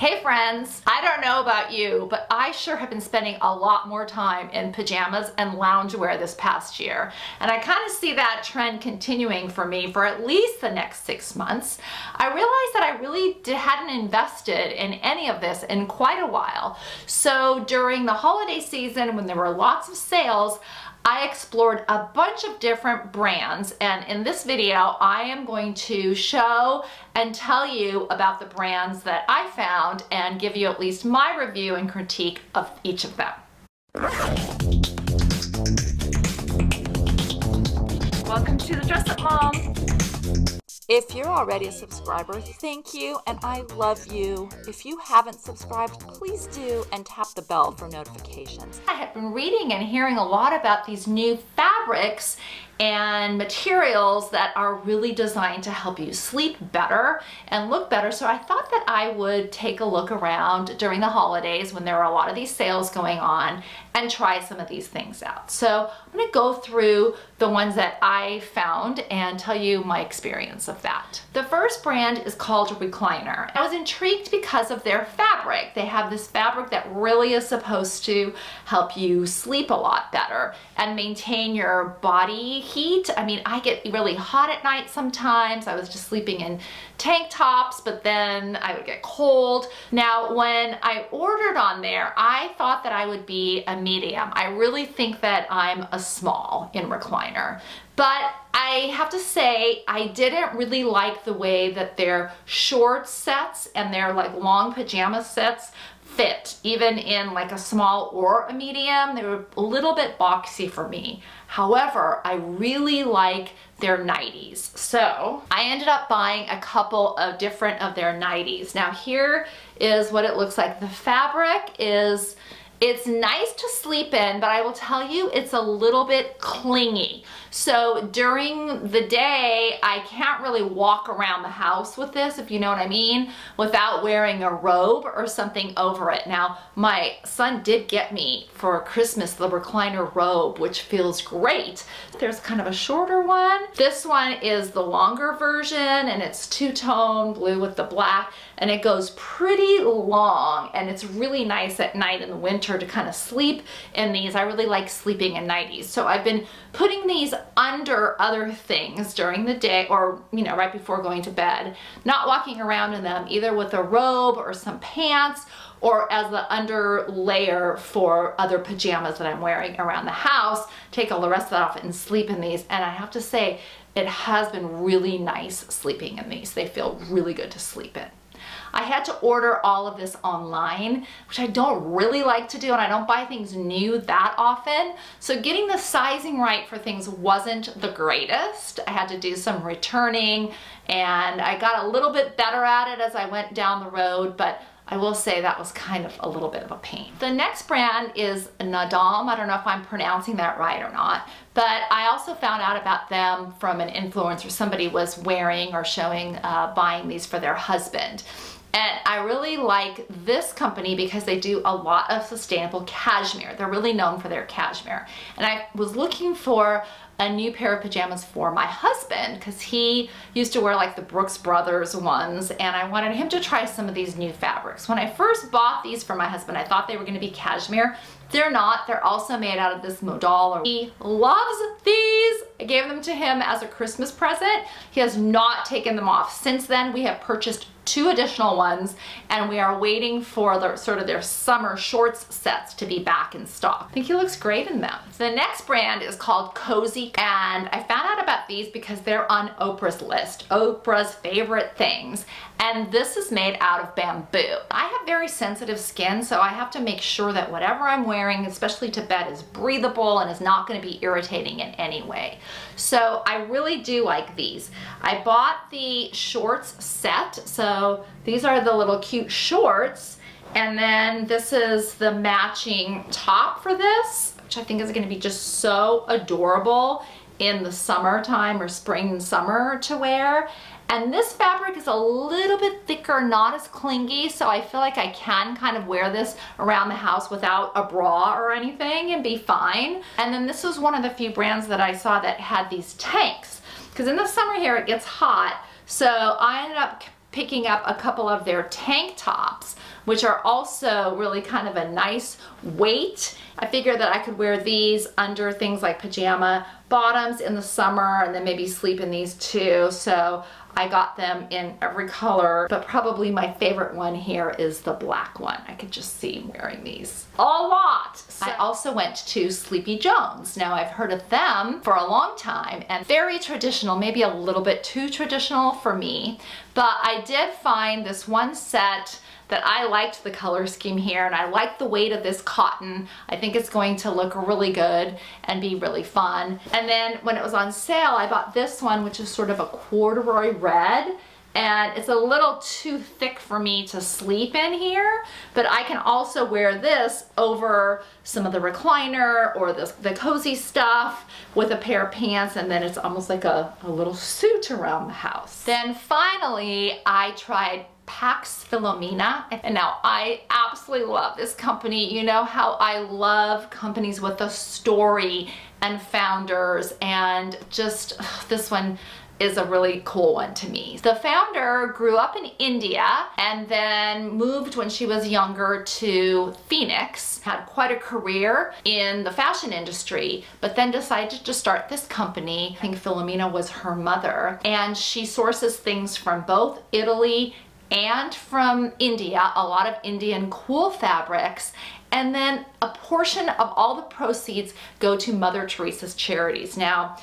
Hey friends, I don't know about you, but I sure have been spending a lot more time in pajamas and loungewear this past year. And I kind of see that trend continuing for me for at least the next six months. I realized that I really hadn't invested in any of this in quite a while. So during the holiday season when there were lots of sales, I explored a bunch of different brands and in this video I am going to show and tell you about the brands that I found and give you at least my review and critique of each of them. Welcome to the Dress Up Mom. If you're already a subscriber, thank you and I love you. If you haven't subscribed, please do and tap the bell for notifications. I have been reading and hearing a lot about these new fabrics and materials that are really designed to help you sleep better and look better. So I thought that I would take a look around during the holidays when there are a lot of these sales going on and try some of these things out. So I'm gonna go through the ones that I found and tell you my experience of that. The first brand is called Recliner. I was intrigued because of their fabric. They have this fabric that really is supposed to help you sleep a lot better and maintain your body heat. I mean, I get really hot at night sometimes. I was just sleeping in tank tops, but then I would get cold. Now, when I ordered on there, I thought that I would be a medium. I really think that I'm a small in recliner. But I have to say, I didn't really like the way that their short sets and their like long pajama sets fit, even in like a small or a medium. They were a little bit boxy for me. However, I really like their nighties. So I ended up buying a couple of different of their nighties. Now here is what it looks like. The fabric is it's nice to sleep in, but I will tell you it's a little bit clingy. So during the day, I can't really walk around the house with this, if you know what I mean, without wearing a robe or something over it. Now, my son did get me for Christmas the recliner robe, which feels great. There's kind of a shorter one. This one is the longer version and it's two-tone blue with the black and it goes pretty long and it's really nice at night in the winter to kind of sleep in these. I really like sleeping in nighties. So I've been putting these under other things during the day or, you know, right before going to bed, not walking around in them either with a robe or some pants or as the under layer for other pajamas that I'm wearing around the house, take all the rest of that off and sleep in these. And I have to say, it has been really nice sleeping in these. They feel really good to sleep in. I had to order all of this online, which I don't really like to do and I don't buy things new that often. So getting the sizing right for things wasn't the greatest. I had to do some returning and I got a little bit better at it as I went down the road, but I will say that was kind of a little bit of a pain. The next brand is Naadam. I don't know if I'm pronouncing that right or not, but I also found out about them from an influencer. Somebody was wearing or showing, uh, buying these for their husband. And I really like this company because they do a lot of sustainable cashmere. They're really known for their cashmere. And I was looking for a new pair of pajamas for my husband because he used to wear like the Brooks Brothers ones and I wanted him to try some of these new fabrics. When I first bought these for my husband, I thought they were gonna be cashmere. They're not. They're also made out of this modal. He loves these. I gave them to him as a Christmas present. He has not taken them off. Since then, we have purchased two additional ones and we are waiting for the sort of their summer shorts sets to be back in stock. I think he looks great in them. The next brand is called Cozy and I found out about these because they're on Oprah's list, Oprah's favorite things. And this is made out of bamboo. I have very sensitive skin, so I have to make sure that whatever I'm wearing, especially to bed, is breathable and is not gonna be irritating in any way. So I really do like these. I bought the shorts set, so these are the little cute shorts, and then this is the matching top for this, which I think is gonna be just so adorable in the summertime or spring and summer to wear. And this fabric is a little bit thicker, not as clingy, so I feel like I can kind of wear this around the house without a bra or anything and be fine. And then this was one of the few brands that I saw that had these tanks. Because in the summer here it gets hot, so I ended up picking up a couple of their tank tops which are also really kind of a nice weight. I figured that I could wear these under things like pajama bottoms in the summer and then maybe sleep in these too. So I got them in every color, but probably my favorite one here is the black one. I could just see wearing these a lot. So I also went to Sleepy Jones. Now I've heard of them for a long time and very traditional, maybe a little bit too traditional for me, but I did find this one set that I liked the color scheme here and I like the weight of this cotton. I think it's going to look really good and be really fun. And then when it was on sale, I bought this one, which is sort of a corduroy red and it's a little too thick for me to sleep in here, but I can also wear this over some of the recliner or the, the cozy stuff with a pair of pants and then it's almost like a, a little suit around the house. Then finally, I tried Pax Philomena. And now I absolutely love this company. You know how I love companies with a story and founders and just ugh, this one is a really cool one to me. The founder grew up in India and then moved when she was younger to Phoenix, had quite a career in the fashion industry, but then decided to start this company. I think Philomena was her mother, and she sources things from both Italy and from India, a lot of Indian cool fabrics, and then a portion of all the proceeds go to Mother Teresa's charities. Now,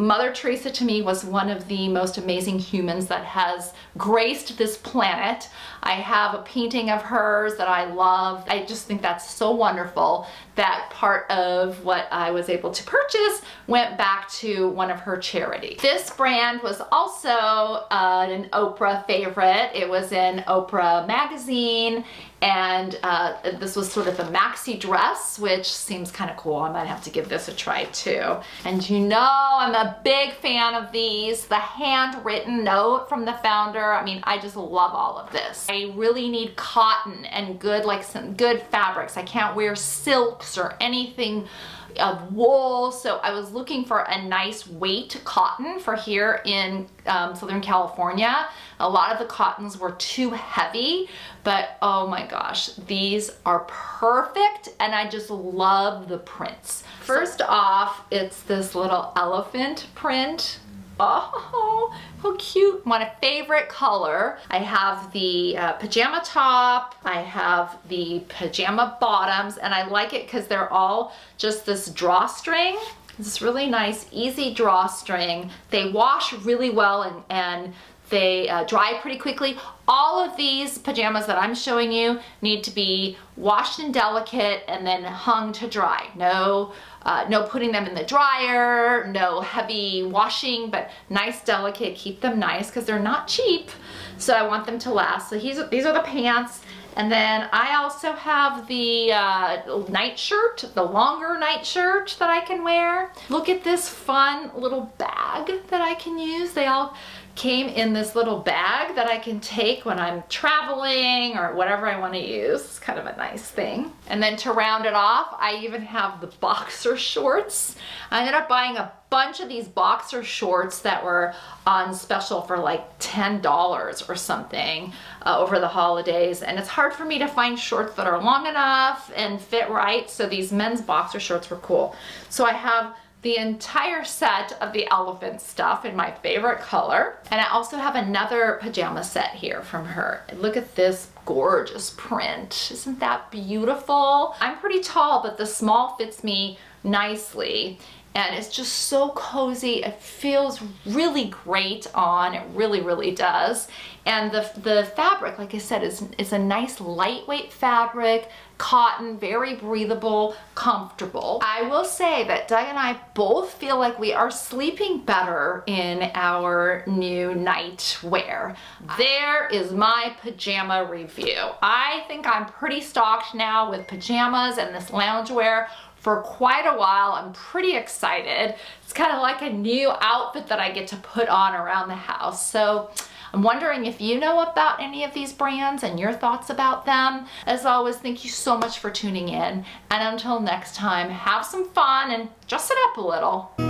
Mother Teresa to me was one of the most amazing humans that has graced this planet. I have a painting of hers that I love. I just think that's so wonderful that part of what I was able to purchase went back to one of her charities. This brand was also uh, an Oprah favorite. It was in Oprah magazine and uh, this was sort of a maxi dress, which seems kind of cool. I might have to give this a try too. And you know I'm a big fan of these. The handwritten note from the founder. I mean, I just love all of this. I really need cotton and good, like some good fabrics. I can't wear silks or anything of wool. So I was looking for a nice weight cotton for here in um, Southern California. A lot of the cottons were too heavy, but oh my gosh, these are perfect and I just love the prints. First off, it's this little elephant print Oh, how cute. My favorite color. I have the uh, pajama top, I have the pajama bottoms, and I like it because they're all just this drawstring. This really nice, easy drawstring. They wash really well and, and they uh, dry pretty quickly. All of these pajamas that I'm showing you need to be washed and delicate and then hung to dry. No, uh, no putting them in the dryer, no heavy washing, but nice, delicate, keep them nice because they're not cheap. So I want them to last. So these, these are the pants. And then I also have the uh, night shirt, the longer night shirt that I can wear. Look at this fun little bag that I can use. They all came in this little bag that I can take when I'm traveling or whatever I want to use. It's kind of a nice thing. And then to round it off, I even have the boxer shorts. I ended up buying a bunch of these boxer shorts that were on special for like $10 or something uh, over the holidays. And it's hard for me to find shorts that are long enough and fit right. So these men's boxer shorts were cool. So I have the entire set of the elephant stuff in my favorite color. And I also have another pajama set here from her. Look at this gorgeous print. Isn't that beautiful? I'm pretty tall, but the small fits me nicely and it's just so cozy. It feels really great on, it really, really does. And the, the fabric, like I said, is, is a nice lightweight fabric, cotton, very breathable, comfortable. I will say that Doug and I both feel like we are sleeping better in our new night wear. There is my pajama review. I think I'm pretty stocked now with pajamas and this loungewear for quite a while. I'm pretty excited. It's kind of like a new outfit that I get to put on around the house. So I'm wondering if you know about any of these brands and your thoughts about them. As always, thank you so much for tuning in. And until next time, have some fun and dress it up a little.